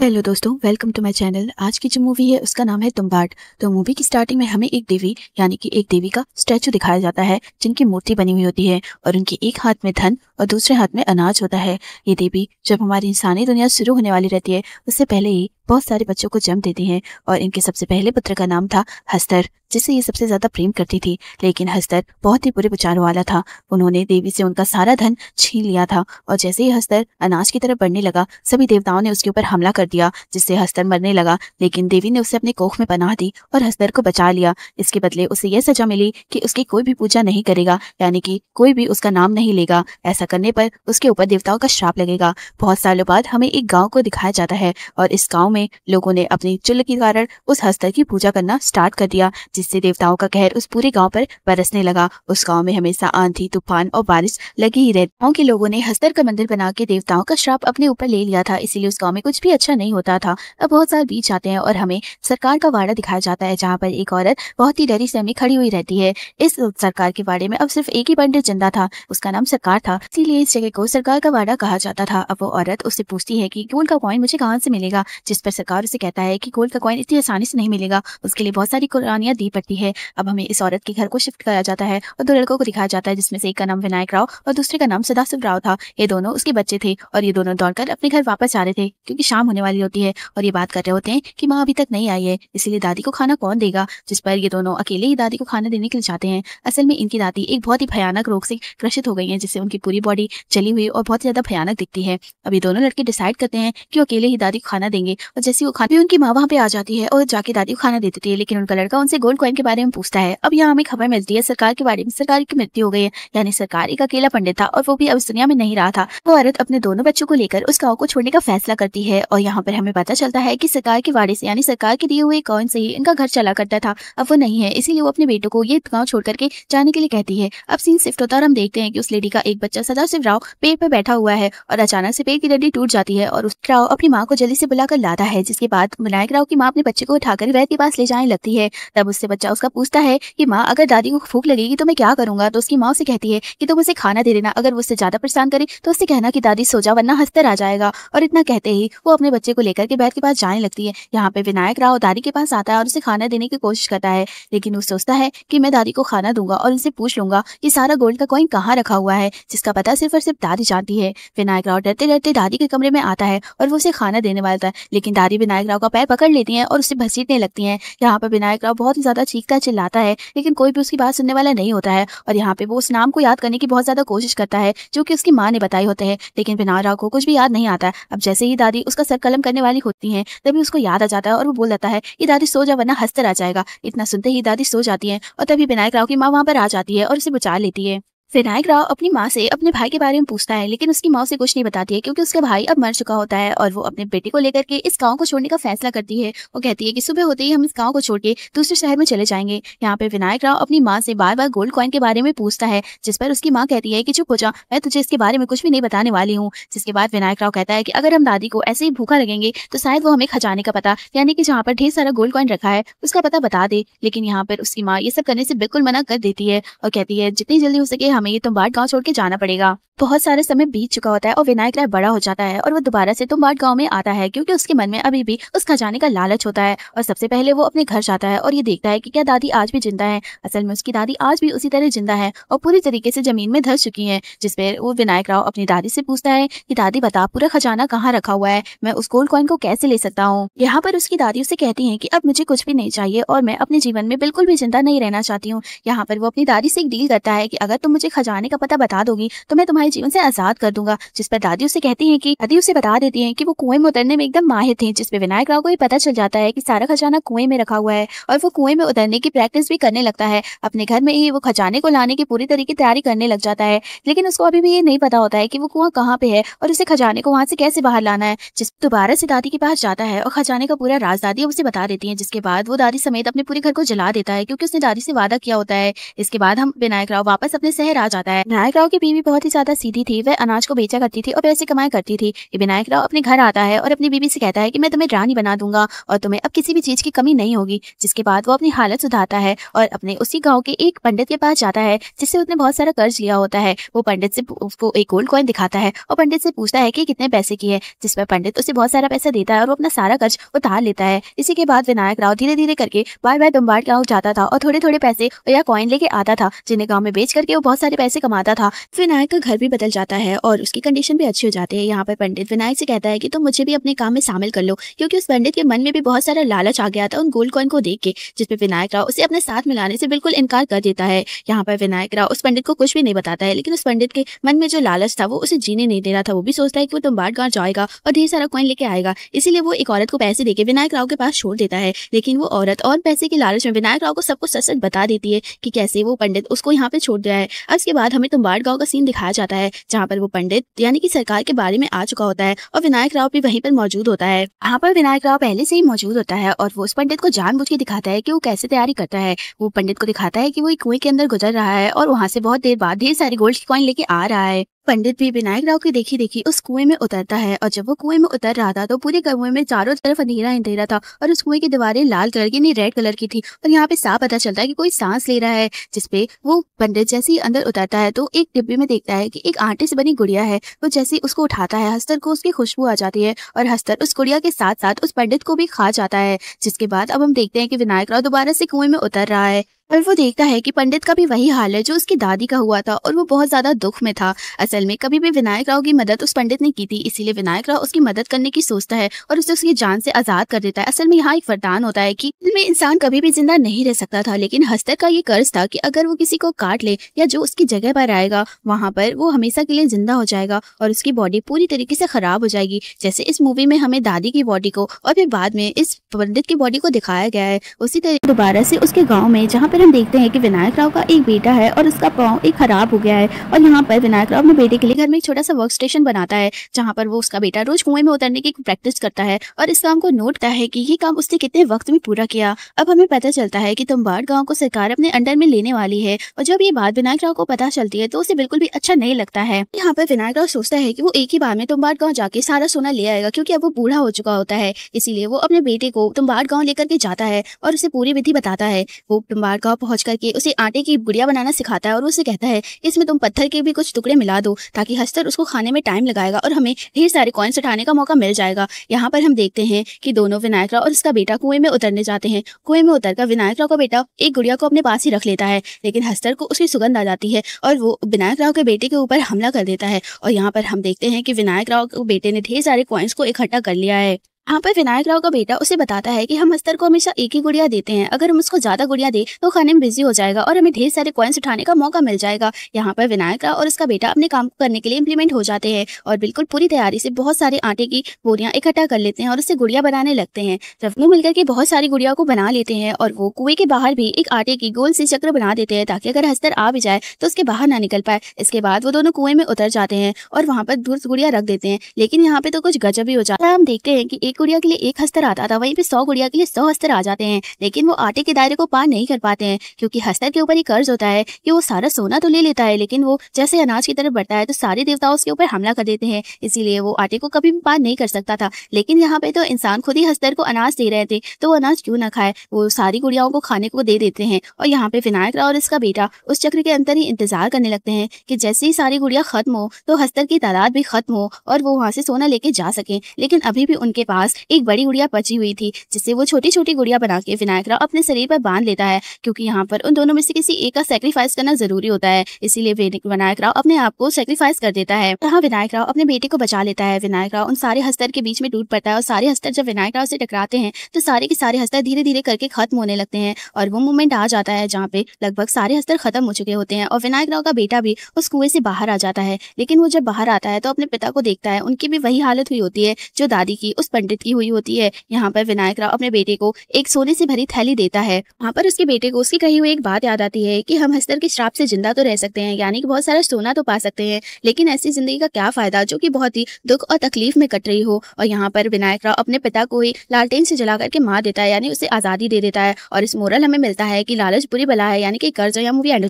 Hello दोस्तों welcome to my channel आज की जो मूवी है, उसका नाम है तुम्बाट। तो मूवी की स्टार्टिंग में हमें एक देवी, यानी कि एक देवी का स्टैचू दिखाया जाता है, जिनकी मूर्ति बनी हुई होती है, और उनके एक हाथ में धन और दूसरे हाथ में अनाज होता है। ये देवी जब हमारी इंसानी दुनिया शुरू होने वाली रहती है, उससे पहले ही बहुत सारे बच्चों को जन्म देती हैं और इनके सबसे पहले पुत्र का नाम था हस्तर, जिसे ये सबसे ज़्यादा प्रेम करती थी। लेकिन हस्तर बहुत ही बुरे विचारों वाला था। उन्होंने देवी से उनका सारा धन छीन लिया था और जैसे ही हस्तर अनाज की तरफ़ बढ़ने लगा, सभी देवताओं ने उसके ऊपर हमला कर दिया, जिससे हस्तर मरने लगा। लेकिन देवी ने उसे अपने कोख में पनाह दी और हस्तर को बचा लिया। इसके बदले उसे यह सजा मिली कि उसकी कोई भी पूजा नहीं करेगा, यानी कि कोई भी उसका नाम नहीं लेगा। ऐसा करने पर उसके ऊपर देवताओं का श्राप लगेगा। बहुत सालों बाद हमें एक गाँव को दिखाया जाता है और इस गाँव में लोगों ने अपनी चुल्ल के कारण उस हस्तर की पूजा करना स्टार्ट कर दिया, जिससे देवताओं का कहर उस पूरे गाँव पर बरसने लगा। उस गाँव में हमेशा आंधी, तूफ़ान और बारिश लगी ही रहती। गाँव के लोगों ने हस्तर का मंदिर बना के देवताओं का श्राप अपने ऊपर ले लिया था, इसीलिए उस गाँव में कुछ भी अच्छा नहीं होता था। अब बहुत साल बीत जाते हैं और हमें सरकार का वाड़ा दिखाया जाता है, जहाँ पर एक औरत बहुत ही डरी सहमी खड़ी हुई रहती है। इस सरकार के वाड़े में अब सिर्फ़ एक ही पंडित ज़िंदा था, उसका नाम सरकार था। इसीलिए इस जगह को सरकार का वाड़ा कहा जाता था। अब वो औरत उससे पूछती है कि गोल्ड का कॉइन मुझे कहाँ से मिलेगा? जिस पर सरकार उसे कहता है कि गोल्ड का कॉइन इतनी आसानी से नहीं मिलेगा। उसके लिए बहुत सारी कुरानियाँ दी पड़ती है। अब हमें इस औरत के घर को शिफ्ट कराया जाता है और दो लड़कों को दिखाया जाता है, जिसमें से एक का नाम विनायक राव और दूसरे का नाम सदाशिव राव था। ये दोनों उसके बच्चे थे और ये दोनों दौड़कर अपने घर वापस जा रहे थे, क्योंकि शाम होने वाली होती है और ये बात कर रहे होते हैं कि माँ अभी तक नहीं आई है, इसीलिए दादी को खाना कौन देगा? जिस पर ये दोनों अकेले ही दादी को खाना देने के लिए जाते हैं। असल में इनकी दादी एक बहुत ही भयानक रोग से ग्रसित हो गई है, जिससे उनकी पूरी बॉडी चली हुई और बहुत ज़्यादा भयानक दिखती है। अभी दोनों लड़के डिसाइड करते हैं कि अकेले ही दादी को खाना देंगे और जैसे वो खाने उनकी माँ वहाँ पे आ जाती है और जाके दादी को खाना दे देती है, लेकिन उनका लड़का उनसे गोल्ड कॉइन के बारे में पूछता है। अब यहाँ हमें खबर मिलती है सरकार के बारे में, सरकार की मृत्यु हो गई है। यानी सरकार एक अकेला पंडित था और वो भी अब इस दुनिया में नहीं रहा था। वो औरत अपने दोनों बच्चों को लेकर उस गाँव को छोड़ने का फैसला करती है और यहाँ पर हमें पता चलता है की सरकार के वाड़े से यानी सरकार के दिए हुए कॉइन से ही इनका घर चला करता था। अब वो नहीं है, इसीलिए वो अपने बेटों को ये गाँव छोड़ करके जाने के लिए कहती है। अब सीन शिफ्ट होता है और हम देखते हैं की उस लेडी का एक बच्चा शिव राव पेड़ पर बैठा हुआ है और अचानक से पेड़ की डंडी टूट जाती है और उस राव अपनी माँ को जल्दी से बुलाकर लाता है। जिसके बाद विनायक राव की माँ अपने बच्चे को उठाकर वैद्य के पास ले जाने लगती है। तब उससे बच्चा उसका पूछता है कि, माँ, अगर दादी को भूख लगेगी तो मैं क्या करूँगा? तो उसकी माँ उसे कहती है कि, तुम उसे खाना दे देना। अगर वो उससे ज़्यादा परेशान करे तो उससे कहना की, दादी, सो जा वरना हंसतर आ जाएगा। और इतना कहते ही वो अपने बच्चे को लेकर के बैठ के पास जाने लगती है। यहाँ पे विनायक राव दादी के पास आता है और उसे खाना देने की कोशिश करता है। लेकिन वो सोचता है कि, मैं दादी को खाना दूँगा और उनसे पूछ लूँगा कि सारा गोल्ड का कॉइन कहाँ रखा हुआ है, जिसका पता सिर्फ़ और सिर्फ़ दादी जानती है। विनायक राव डरते डरते दादी के कमरे में आता है और वो उसे खाना देने वाला था। लेकिन दादी विनायक राव का पैर पकड़ लेती है और उसे घसीटने लगती है। यहाँ पर विनायक राव बहुत ही ज़्यादा चीखता चिल्लाता है, लेकिन कोई भी उसकी बात सुनने वाला नहीं होता है। और यहाँ पे वो उस नाम को याद करने की बहुत ज़्यादा कोशिश करता है, जो कि उसकी माँ ने बताई होते हैं। लेकिन विनायक राव को कुछ भी याद नहीं आता। अब जैसे ही दादी उसका सर कलम करने वाली होती है, तभी उसको याद आ जाता है और वो बोल जाता है कि, दादी सो जा, वरना हंसतर आ जाएगा। इतना सुनते ही दादी सो जाती है और तभी विनायक राव की माँ वहाँ पर आ जाती है और उसे बचा लेती है। विनायक राव अपनी माँ से अपने भाई के बारे में पूछता है, लेकिन उसकी माँ से कुछ नहीं बताती है क्योंकि उसका भाई अब मर चुका होता है और वो अपने बेटे को लेकर के इस गाँव को छोड़ने का फैसला करती है। वो कहती है कि सुबह होते ही हम इस गाँव को छोड़ के दूसरे शहर में चले जाएँगे। यहाँ पे विनायक राव अपनी माँ से बार बार गोल्ड कॉइन के बारे में पूछता है, जिस पर उसकी माँ कहती है कि, चुप हो जा, मैं तुझे इसके बारे में कुछ भी नहीं बताने वाली हूँ। जिसके बाद विनायक राव कहता है कि, अगर हम दादी को ऐसे ही भूखा लगेंगे तो शायद वो हमें खजाने का पता, यानी कि जहाँ पर ढेर सारा गोल्ड कॉइन रखा है, उसका पता बता दे। लेकिन यहाँ पर उसकी माँ ये सब करने से बिल्कुल मना कर देती है और कहती है, जितनी जल्दी हो सके हमें ये तुम बाट गाँव छोड़ के जाना पड़ेगा। बहुत सारे समय बीत चुका होता है और विनायक राय बड़ा हो जाता है और वो दोबारा से तुम्बाड़ गाँव में आता है क्योंकि उसके मन में अभी भी उस खजाने का लालच होता है और सबसे पहले वो अपने घर जाता है और ये देखता है कि क्या दादी आज भी ज़िंदा है। असल में उसकी दादी आज भी उसी तरह ज़िंदा है और पूरी तरीके से ज़मीन में धस चुकी है जिसपे वो विनायक राव अपनी दादी से पूछता है की, दादी बता, पूरा खजाना कहाँ रखा हुआ है? मैं उस गोल्ड कॉइन को कैसे ले सकता हूँ? यहाँ पर उसकी दादी उसे कहती है की, अब मुझे कुछ भी नहीं चाहिए और मैं अपने जीवन में बिल्कुल भी ज़िंदा नहीं रहना चाहती हूँ। यहाँ पर वो अपनी दादी से एक डील करता है की, अगर तुम मुझे खजाने का पता बता दोगी तो मैं तुम्हारे जीवन से आज़ाद कर दूँगा। जिस पर दादी उसे कहती है कि दादी उसे बता देती है कि वो कुएँ में उतरने में एकदम माहिर थे जिसपे विनायक राव को ये पता चल जाता है कि सारा खजाना कुएँ में रखा हुआ है और वो कुएँ में उतरने की प्रैक्टिस भी करने लगता है। अपने घर में ही वो खजाने को लाने की पूरी तरीके तैयारी करने लग जाता है। लेकिन उसको अभी भी ये नहीं पता होता है कि वो कुआँ कहाँ पे है और उसे खजाने को वहाँ से कैसे बाहर लाना है। जिस दोबारा से दादी के पास जाता है और खजाने का पूरा राज दादी उसे बता देती है, जिसके बाद वो दादी समेत अपने पूरे घर को जला देता है, क्योंकि उसने दादी से वादा किया होता है। इसके बाद हम विनायक राव वापस अपने शहर आ जाता है। विनायक राव की बीवी बहुत ही ज़्यादा सीधी थी, वह अनाज को बेचा करती थी और पैसे कमाया करती थी। विनायक राव अपने घर आता है और अपनी बीवी से कहता है कि मैं तुम्हें रानी बना दूँगा और तुम्हें अब किसी भी चीज़ की कमी नहीं होगी, जिसके बाद वो अपनी हालत सुधारता है और अपने उसी गाँव के एक पंडित के पास जाता है, जिससे उसने बहुत सारा कर्ज लिया होता है। वो पंडित से उसको एक गोल्ड कॉइन दिखाता है और पंडित से पूछता है कि कितने पैसे की है, जिस पर पंडित उसे बहुत सारा पैसा देता है और वो अपना सारा कर्ज उतार लेता है। इसी के बाद विनायक राव धीरे धीरे करके बार बार दुम्बाड़ गाँव जाता था और थोड़े थोड़े पैसे या कॉइन लेके आता था, जिन्हें गाँव में बेच करके वो बहुत सारे पैसे कमाता था, विनायक का घर भी बदल जाता है और उसकी कंडीशन भी अच्छी हो जाती है। यहाँ पर पंडित विनायक से कहता है कि तुम मुझे भी अपने काम में शामिल कर लो, क्योंकि उस पंडित के मन में भी बहुत सारा लालच आ गया था उन गोल्ड कॉइन को देख के, जिसपे विनायक राव उसे अपने साथ मिलाने से बिल्कुल इनकार कर देता है। यहाँ पर विनायक राव उस पंडित को कुछ भी नहीं बताता है, लेकिन उस पंडित के मन में जो लालच था, वो उसे जीने नहीं दे रहा था। वो भी सोचता है कि वो तुम बाट गाँव जाएगा और ढेर सारा कॉइन लेके आएगा, इसीलिए वो एक औरत को पैसे देके विनायक राव के पास छोड़ देता है। लेकिन वो औरत और पैसे के लालच में विनायक राव को सब कुछ सच सच बता देती है कि कैसे वो पंडित उसको यहाँ पे छोड़ दिया है। अब इसके बाद हमें तुम्बाड़ गाँव का सीन दिखाया जाता है, जहाँ पर वो पंडित, यानी कि सरकार के बारे में आ चुका होता है और विनायक राव भी वहीं पर मौजूद होता है। यहाँ पर विनायक राव पहले से ही मौजूद होता है और वो उस पंडित को जान के दिखाता है की वो कैसे तैयारी करता है। वो पंडित को दिखाता है की वो एक कुएँ के अंदर गुजर रहा है और वहाँ से बहुत देर बाद ढेर सारी गोल्ड की कॉइन लेके आ रहा है। पंडित भी विनायक राव की देखी देखी उस कुएँ में उतरता है और जब वो कुएँ में उतर रहा था तो पूरे कुएँ में चारों तरफ़ अंधेरा अंधेरा था और उस कुएँ की दीवारें लाल कलर की नहीं रेड कलर की थी और यहाँ पे साफ़ पता चलता है कि कोई सांस ले रहा है, जिसपे वो पंडित जैसे ही अंदर उतरता है तो एक डिब्बे में देखता है कि एक आटे से बनी गुड़िया है। वो जैसे उसको उठाता है, हस्तर को उसकी खुशबू आ जाती है और हस्तर उस गुड़िया के साथ साथ उस पंडित को भी खा जाता है, जिसके बाद अब हम देखते हैं कि विनायक राव दोबारा से कुएँ में उतर रहा है। और वो देखता है कि पंडित का भी वही हाल है जो उसकी दादी का हुआ था और वो बहुत ज़्यादा दुख में था। असल में कभी भी विनायक राव की मदद उस पंडित ने की थी, इसीलिए विनायक राव उसकी मदद करने की सोचता है और उसे उसकी जान से आज़ाद कर देता है। असल में यहाँ एक वरदान होता है कि में इंसान कभी भी ज़िंदा नहीं रह सकता था, लेकिन हस्तर का ये कर्ज था की अगर वो किसी को काट ले या जो उसकी जगह पर आएगा, वहाँ पर वो हमेशा के लिए ज़िंदा हो जाएगा और उसकी बॉडी पूरी तरीके से खराब हो जाएगी। जैसे इस मूवी में हमें दादी की बॉडी को और फिर बाद में इस पंडित की बॉडी को दिखाया गया है, उसी तरह दोबारा से उसके गाँव में जहाँ पर हम देखते हैं की विनायक राव का एक बेटा है और उसका पाँव एक खराब हो गया है। और यहाँ पर विनायक राव अपने बेटे के लिए घर में एक छोटा सा वर्क स्टेशन बनाता है, जहाँ पर वो उसका बेटा रोज कुएँ में उतरने की प्रैक्टिस करता है और इस काम को नोट करता है कि ये काम उसने कितने वक्त में पूरा किया। अब हमें पता चलता है कि तुम्बाड़ गाँव को सरकार अपने अंडर में लेने वाली है और जब ये बात विनायक राव को पता चलती है तो उसे बिल्कुल भी अच्छा नहीं लगता है। यहाँ पर विनायक राव सोचता है की वो एक ही बार में तुम्बाड़ गाँव जाके सारा सोना ले आएगा क्योंकि अब वो बूढ़ा हो चुका होता है। इसीलिए वो अपने बेटे को तुम्बाड़ गाँव लेकर के जाता है और उसे पूरी विधि बताता है। वो तुम्बाड़ गाँव पहुँच करके उसे आटे की गुड़िया बनाना सिखाता है और उसे कहता है, इसमें तुम पत्थर के भी कुछ टुकड़े मिला दो, ताकि हस्तर उसको खाने में टाइम लगाएगा और हमें ढेर सारे कॉइन्स उठाने का मौका मिल जाएगा। यहाँ पर हम देखते हैं कि दोनों विनायक राव और उसका बेटा कुएँ में उतरने जाते हैं। कुएँ में उतरकर विनायक राव का बेटा एक गुड़िया को अपने पास ही रख लेता है, लेकिन हस्तर को उसकी सुगंध आ जाती है और वो विनायक राव के बेटे के ऊपर हमला कर देता है। और यहाँ पर हम देखते हैं कि विनायक राव के बेटे ने ढेर सारे कॉइन्स को इकट्ठा कर लिया है। यहाँ पर विनायक राव का बेटा उसे बताता है कि हम अस्तर को हमेशा एक ही गुड़िया देते हैं। अगर हम उसको ज़्यादा गुड़िया दे तो खाने में बिज़ी हो जाएगा और हमें ढेर सारे कॉइन्स उठाने का मौका मिल जाएगा। यहाँ पर विनायक राव और उसका बेटा अपने काम करने के लिए इम्प्लीमेंट हो जाते हैं और बिल्कुल पूरी तैयारी से बहुत सारे आटे की बोरियाँ इकट्ठा कर लेते हैं और उससे गुड़िया बनाने लगते हैं। वो मिलकर के बहुत सारी गुड़िया को बना लेते हैं और वो कुएँ के बाहर भी एक आटे की गोल से चक्र बना देते हैं ताकि अगर हस्तर आ भी जाए तो उसके बाहर ना निकल पाए। इसके बाद वो दोनों कुएँ में उतर जाते हैं और वहाँ पर दूर गुड़िया रख देते हैं। लेकिन यहाँ पे तो कुछ गजब ही हो जाता है। हम देखते हैं कि एक गुड़िया के लिए एक हस्तर आता था, वहीं पे सौ गुड़िया के लिए सौ हस्तर आ जाते हैं। लेकिन वो आटे के दायरे को पार नहीं कर पाते हैं, क्योंकि हस्तर के ऊपर ही कर्ज होता है कि वो सारा सोना तो ले लेता है, लेकिन वो जैसे अनाज की तरफ़ बढ़ता है तो सारे देवताओं उसके ऊपर हमला कर देते हैं, इसीलिए वो आटे को कभी भी पार नहीं कर सकता था। लेकिन यहाँ पे तो इंसान खुद ही हस्तर को अनाज दे रहे थे तो वो अनाज क्यों ना खाए? वो सारी गुड़ियाओं को खाने को दे देते हैं, और यहाँ पे विनायक राव और इसका बेटा उस चक्र के अंदर ही इंतज़ार करने लगते हैं कि जैसे ही सारी गुड़िया खत्म हो तो हस्तर की तादाद भी खत्म हो और वो वहाँ से सोना लेके जा सके। लेकिन अभी भी उनके पास एक बड़ी गुड़िया बची हुई थी, जिससे वो छोटी छोटी गुड़िया बना के विनायक राव अपने शरीर पर बाँध लेता है, क्योंकि यहाँ पर उन दोनों में से किसी एक का सेक्रीफाइस करना ज़रूरी होता है, इसीलिए विनायक राव अपने आप को सेक्रीफाइस कर देता है। यहाँ विनायक राव अपने बेटे को बचा लेता है, विनायक राव उन सारे हस्तर के बीच में टूट पड़ता है और सारे हस्तर जब विनायक राव से टकराते हैं तो सारे के सारे हस्तर धीरे धीरे करके खत्म होने लगते हैं, और वो मूवमेंट आ जाता है जहाँ पे लगभग सारे हस्तर खत्म हो चुके होते हैं, और विनायक राव का बेटा भी उस कुएँ से बाहर आ जाता है। लेकिन वो जब बाहर आता है तो अपने पिता को देखता है, उनकी भी वही हालत हुई होती है, जो दादी की उस पंडित की हुई होती है। यहाँ पर विनायक राव अपने बेटे को एक सोने से भरी थैली देता है। वहाँ पर उसके बेटे को उसकी कही हुई एक बात याद आती है कि हम हस्तर के श्राप से ज़िंदा तो रह सकते हैं, यानी कि बहुत सारा सोना तो पा सकते हैं, लेकिन ऐसी ज़िंदगी का क्या फ़ायदा जो कि बहुत ही दुख और तकलीफ़ में कट रही हो? और यहाँ पर विनायक राव अपने पिता को ही लालटेन से जला करके मार देता है, यानी उसे आज़ादी दे देता है। और इस मोरल हमें मिलता है कि लालच बुरी बला है, यानी कि कर्ज या मूवी एंड